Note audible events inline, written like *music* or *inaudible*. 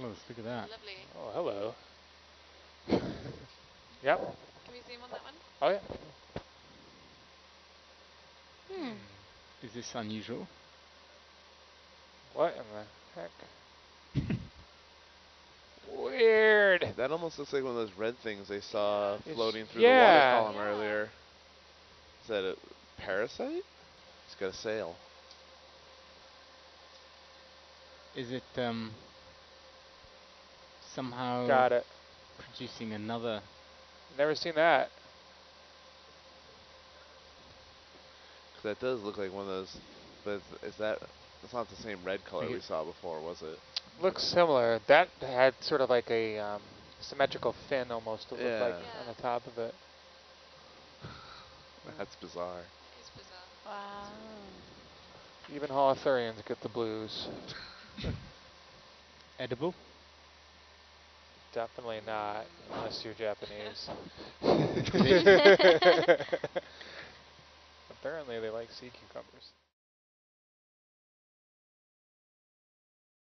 colours. Look at that. Lovely. Oh, hello. *laughs* yep. Can we zoom on that one? Oh, yeah. Hmm. Is this unusual? What in the heck? *laughs* Weird. That almost looks like one of those red things they saw It's- floating through yeah. the water column Yeah. earlier. Is that a parasite? It's got a sail. Is it um somehow Got it. producing another? Never seen that. 'Cause that does look like one of those. But is, is that? It's not the same red color we saw before, was it? Looks similar. That had sort of like a um, symmetrical fin almost. It looked like Yeah. on the top of it. *laughs* That's bizarre. It's bizarre. Wow. Even Holothurians get the blues. *laughs* Edible? Definitely not, unless you're Japanese. *laughs* *laughs* Apparently they like sea cucumbers.